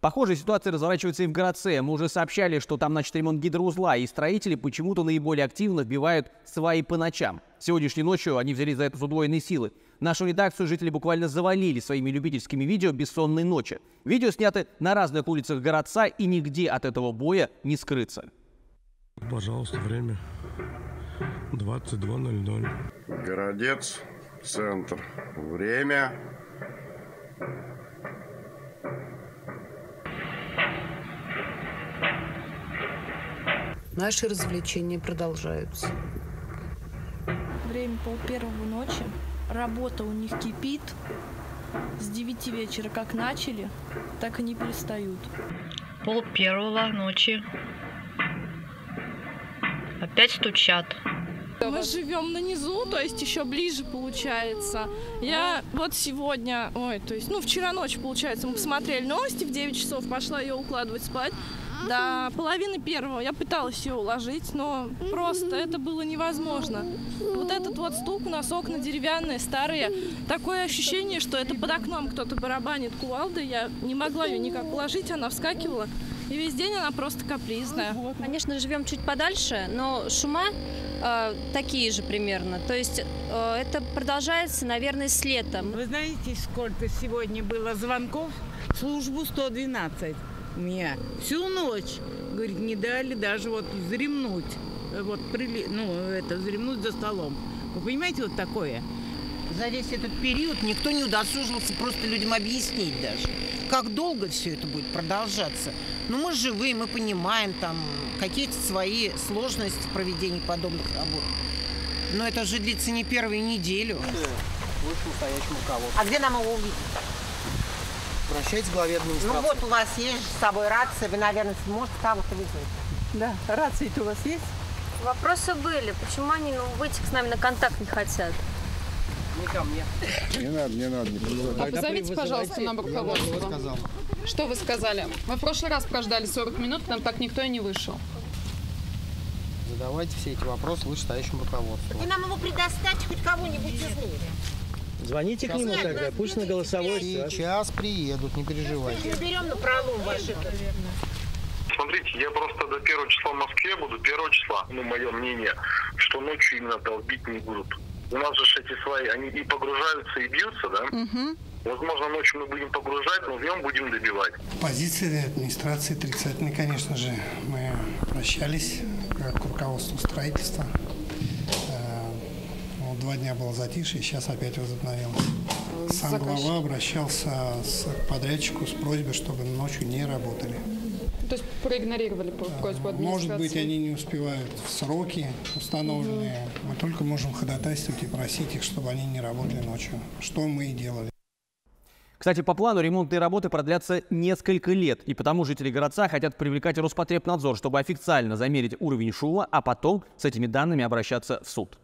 Похожая ситуация разворачивается и в городце. Мы уже сообщали, что там начат ремонт гидроузла, и строители почему-то наиболее активно вбивают сваи по ночам. Сегодняшней ночью они взялись за это с удвоенной силы. Нашу редакцию жители буквально завалили своими любительскими видео бессонной ночи. Видео сняты на разных улицах городца, и нигде от этого боя не скрыться. Пожалуйста, время 22.00. Городец, центр. Время Наши развлечения продолжаются. Время пол первого ночи. Работа у них кипит. С 9 вечера как начали, так и не перестают. Пол первого ночи. Опять стучат. Мы живем на низу, то есть еще ближе получается. Я вот сегодня, ой, то есть, ну, вчера ночью, получается, мы посмотрели новости, в 9 часов пошла ее укладывать спать. До половины первого я пыталась ее уложить, но просто это было невозможно. Вот этот вот стук, у нас окна деревянные, старые. Такое ощущение, что это под окном кто-то барабанит кувалдой. Я не могла ее никак уложить, она вскакивала. И весь день она просто капризная. Конечно, живем чуть подальше, но шума э, такие же примерно. То есть э, это продолжается, наверное, с летом. Вы знаете, сколько сегодня было звонков в службу 112? Мне всю ночь, говорит, не дали даже вот вздремнуть, вот, прили, ну, это, вздремнуть за столом. Вы понимаете, вот такое? За весь этот период никто не удосужился просто людям объяснить даже, как долго все это будет продолжаться. Ну, мы живые, мы понимаем там какие-то свои сложности в проведении подобных работ. Но это же длится не первую неделю. А где нам его увидеть? Обращайтесь к главе администрации. Ну вот у вас есть с собой рация, вы, наверное, сможете кого-то вызвать. Да, рации-то у вас есть? Вопросы были. Почему они ну, выйти с нами на контакт не хотят? Не ко мне. Не надо, не надо, не А позовите, пожалуйста, нам руководство. Что вы сказали? Мы в прошлый раз прождали 40 минут, нам так никто и не вышел. Задавайте все эти вопросы вышестоящему руководству. Вы нам его предоставьте хоть кого-нибудь из них. Звоните к нему тогда, пусть на голосовой Сейчас приедут, не переживайте. Мы берем на пролом ваши. Смотрите, я просто до первого числа в Москве буду, первого числа, ну, мое мнение, что ночью именно долбить не будут. У нас же эти свои, они и погружаются, и бьются, да? Угу. Возможно, ночью мы будем погружать, но днем будем добивать. Позиция администрации отрицательная, конечно же. Мы обращались к руководству строительства. Э, Два дня было затишье, сейчас опять возобновилось. Сам Заказчик. глава обращался с- к подрядчику с просьбой, чтобы ночью не работали. То есть проигнорировали просьбу администрации? Может быть, они не успевают в сроки установленные. Мы только можем ходатайствовать и просить их, чтобы они не работали ночью, что мы и делали. Кстати, по плану ремонтные работы продлятся несколько лет, и потому жители городца хотят привлекать Роспотребнадзор, чтобы официально замерить уровень шума, а потом с этими данными обращаться в суд.